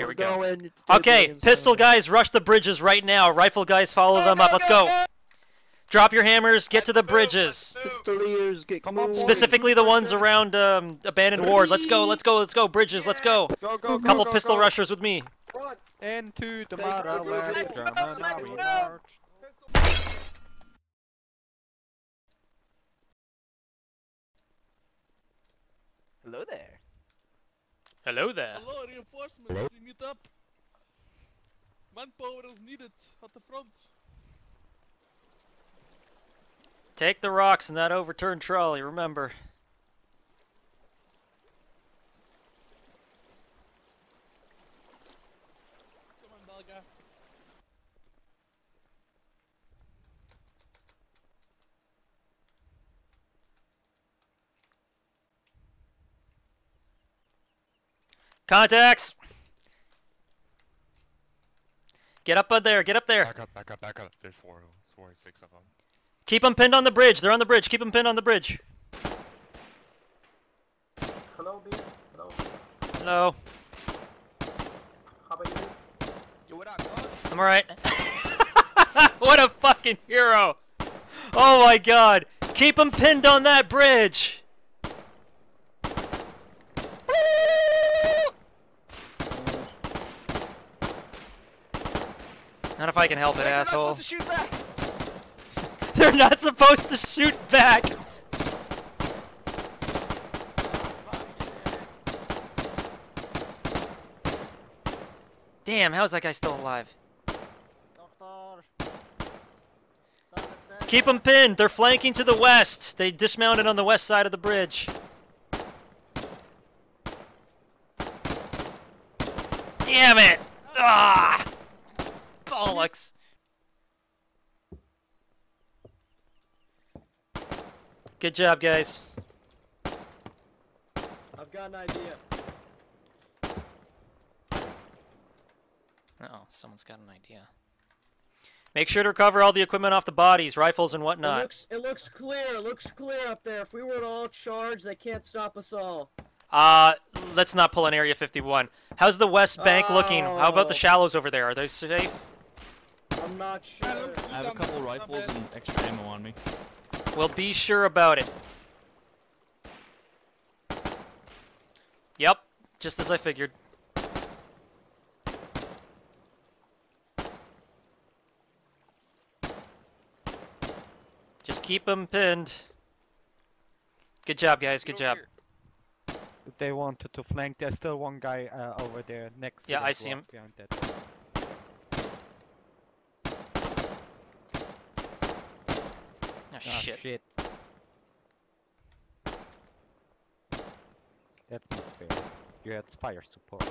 Here We're we go. going. Okay, pistol so- guys, rush the bridges right now. Rifle guys, follow them up. Let's go. Drop your hammers. Get to the bridges. Pistoliers get Come on, Specifically the ones around um, abandoned ward. Let's go. Let's go. Let's go. Bridges. Let's go. Go, go, go, Couple go, pistol go. rushers with me. Into the march. Hello there. Hello there. Hello, reinforcements. We meet up. Manpower is needed at the front. Take the rocks and that overturned trolley. Remember. Come on, Belga. Contacts. Get up on there. Get up there. Back up, back up, back up. There's four, four, six of them. Keep them pinned on the bridge. They're on the bridge. Keep them pinned on the bridge. Hello, B. Hello. Hello. How about you? Yo, what up, I'm alright. what a fucking hero. Oh my god. Keep them pinned on that bridge. Not if I can help it, They're not asshole. supposed to shoot back. They're not supposed to shoot back. Damn, how is that guy still alive? Keep them pinned. They're flanking to the west. They dismounted on the west side of the bridge. Damn it! Ah! Bollocks. Good job, guys. I've got an idea. Uh oh, someone's got an idea. Make sure to recover all the equipment off the bodies, rifles and It whatnot. looks it looks clear. It looks clear up there. If we were to all charge, they can't stop us all. Uh, let's not pull an Area 51. How's the west bank looking? How about the Oh. shallows over there? Are they safe? I'm not sure. I have a couple rifles and extra ammo on me. Well, be sure about it. Yep, just as I figured. Just keep them pinned. Good job, guys. Good job. They wanted to flank. There's still one guy uh, over there next. Yeah, that I see rock him. Behind that. Oh, Ah, shit. shit. That's not fair. You had fire support.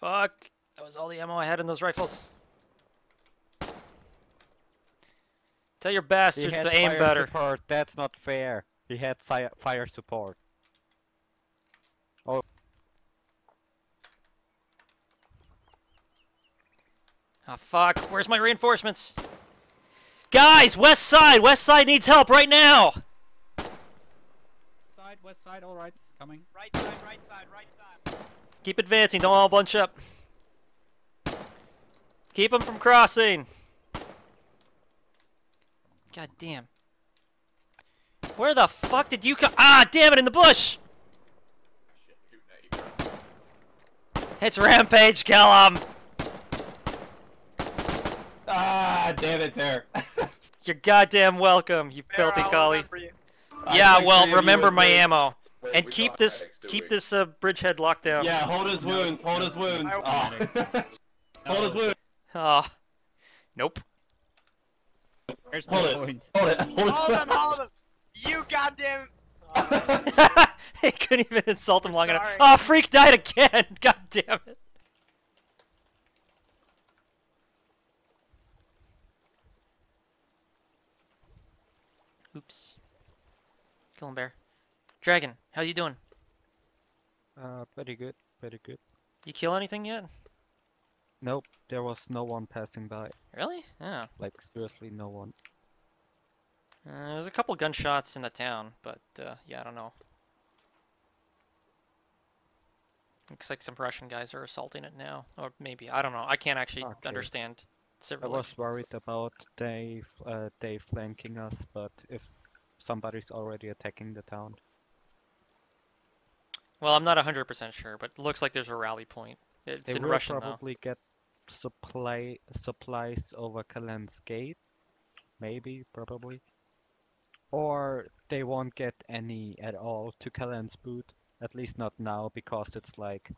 Fuck. That was all the ammo I had in those rifles. Tell your bastards to aim fire better. support. That's not fair. He had fire support. Oh. Ah, fuck. Where's my reinforcements? Guys, west side! West side needs help right now! Side, west side, alright, coming. Right side, right side, right side. Keep advancing, don't all bunch up. Keep them from crossing. God damn. Where the fuck did you come? Ah, damn it, in the bush! It's Rampage, kill him! Ah, damn it, there. You're goddamn welcome, you filthy collie. Yeah, well, remember my ammo. And keep this, keep this uh, bridgehead locked down. Yeah, hold his wounds, hold his wounds. Oh. hold his wounds. Oh. Nope. There's Hold it. point. Hold it. Hold his Hold him, hold him. You goddamn. he couldn't even insult him long enough. Sorry. Oh, freak died again! God damn it. Oops. Kill him, bear. Dragon, how you doing? Uh, pretty good. Pretty good. You kill anything yet? Nope, there was no one passing by. Really? Yeah. Like seriously, no one. Uh, there's a couple gunshots in the town, but uh, yeah, I don't know. Looks like some Russian guys are assaulting it now, or maybe I don't know. I can't actually Okay. understand. I was worried about they uh, they flanking us, but if somebody's already attacking the town, Well, I'm not 100% sure, but it looks like there's a rally point. It's they in will Russian though. probably get supply supplies over Callahan's Gate, maybe, probably, or they won't get any at all to Kalen's boot. At least not now, because it's like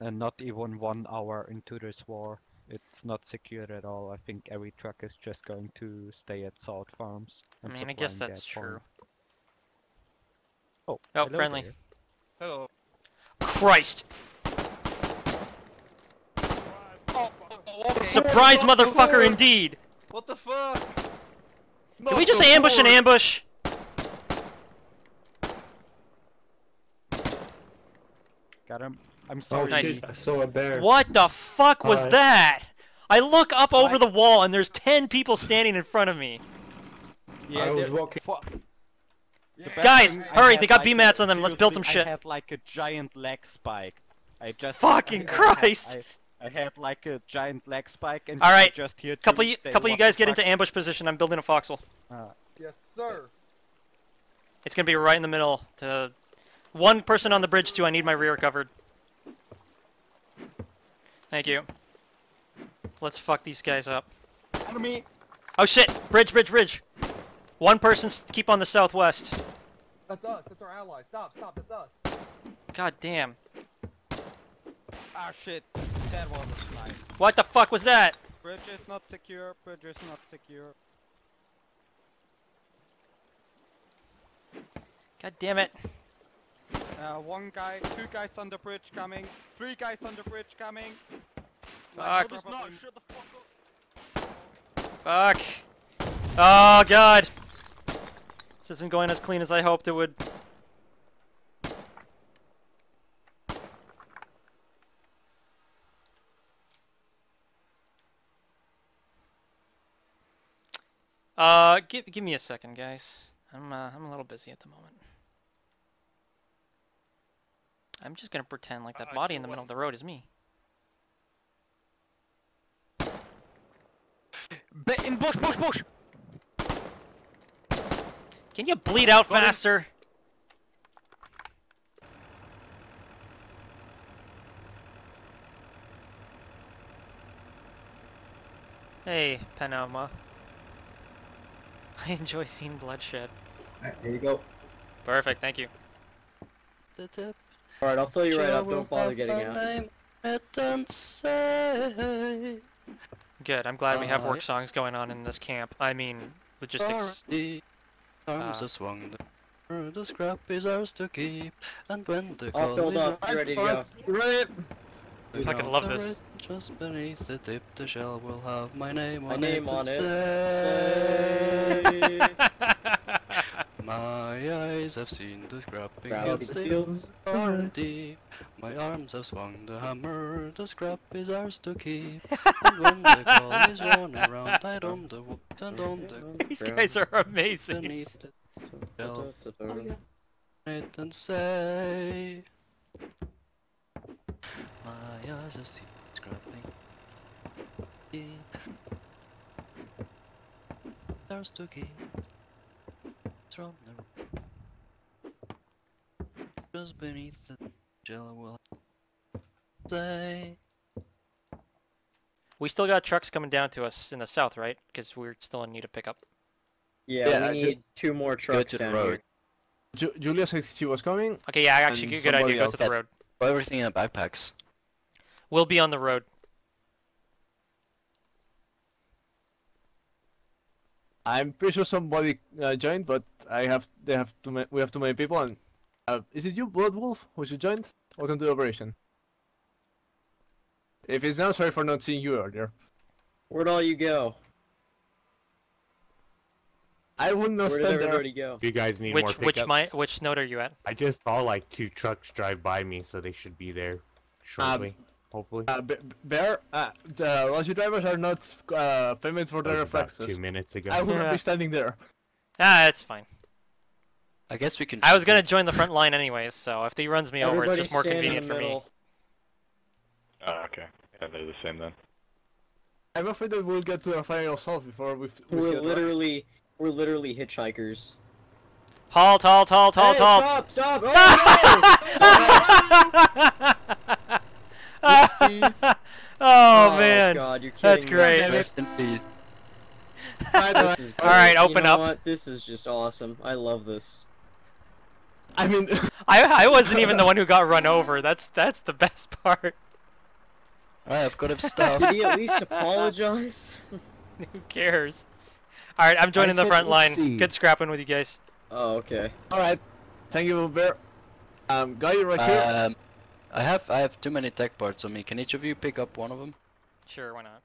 uh, not even one hour into this war. It's not secured at all. I think every truck is just going to stay at salt farms. I mean, I guess that's that farm. true. Oh, Oh, hello friendly. there. Hello. Christ! Oh, okay. Surprise, motherfucker, indeed! What the fuck? Did we just ambush an ambush? Got him. I'm Oh sorry. Nice. shit, I saw a bear. What the fuck was Alright. that? I look up over Alright. the wall and there's 10 people standing in front of me. Yeah, I was walking- fu- the Guys, I hurry, they got like a- BMATs on them, let's build some shit. I have like a giant leg spike. I just Fucking I- I Christ. I, I had like a giant leg spike and Alright, just hear Couple two you, couple you guys get into ambush position. I'm building a foxhole. Uh, Yes, sir. It's gonna be right in the middle. To one person on the bridge too. I need my rear covered. Thank you. Let's fuck these guys up. enemy. Oh shit! Bridge, bridge, bridge. One person keep on the southwest. That's us. That's our ally. Stop, stop. That's us. God damn. Ah shit, that was a snipe. What the fuck was that? Bridge is not secure. Bridge is not secure. God damn it. Uh, one guy, two guys on the bridge coming, three guys on the bridge coming. Fuck. Like, probably- the fuck up. Fuck. Oh god. This isn't going as clean as I hoped it would. Uh, give give me a second, guys. I'm uh, I'm a little busy at the moment. I'm just gonna pretend like that Uh, body in the middle of the road is me. In bush, bush, bush! Can you bleed out Got him. faster? Hey, Panama. I enjoy seeing bloodshed. Alright, here you go. Perfect, thank you. Alright, I'll fill you right up. Don't bother getting out. Good, I'm glad we have work songs going on in this camp. I mean, logistics. The arms Uh, are swung, the, the scrap is ours to keep, and when the All filled collies up. You ready to go? Right. I fucking love this. Just beneath the tip, the shell will have my name My on name it. on it. Say, My eyes have seen the scrapping Scrapping of the fields. are mm-hmm. deep. My arms have swung the hammer, the scrap is ours to keep. and when the collies run around, I on the wood and on the These guys are amazing. beneath the shell it and say My eyes have seen scrapping There's to keep It's the Just beneath the shell will say We still got trucks coming down to us in the south, right? Because we're still in need of pickup. Yeah, Yeah, we ju- need two more trucks to the down road. here. Ju- Julia said she was coming. Okay, yeah, actually, And good idea. somebody Go to the road. Put everything in backpacks. We'll be on the road. I'm pretty sure somebody uh, joined, but I have they have too many. We have too many people. And uh, is it you, Blood Wolf, who should joined? Welcome to the operation. If it's not, sorry for not seeing you earlier. Where'd all you go? I would not Where did stand there. everybody go? You guys need more Which pickups. which my which node are you at? I just saw like two trucks drive by me, so they should be there shortly. Hopefully. Uh, Bear, uh, the Logi drivers are not uh, famous for their was about reflexes. two minutes ago. I wouldn't Yeah. be standing there. Ah, it's fine. I guess we can I was gonna join the front line anyways, so if he runs me over, it's just more convenient for me. middle. Oh, okay. Yeah, they're the same then. I'm afraid that we'll get to our final solve before we. we we're a truck. literally, we're literally hitchhikers. Halt, halt, halt, halt, hey, halt. Stop! Stop! Oh oh Oh, man, God, you're that's kidding me. great. Rest in peace. is All right, great. You open know up. What? This is just awesome. I love this. I mean, I I wasn't even the one who got run over. That's that's the best part. Alright, I've got him stopped. Did he at least apologize? Who cares? All right, I'm joining the said front line. oopsie. Good scrapping with you guys. Oh, okay. all right. Thank you, Bear. Um, guy, you're right here. Um, I have I have too many tech parts on me. Can each of you pick up one of them? Sure, why not?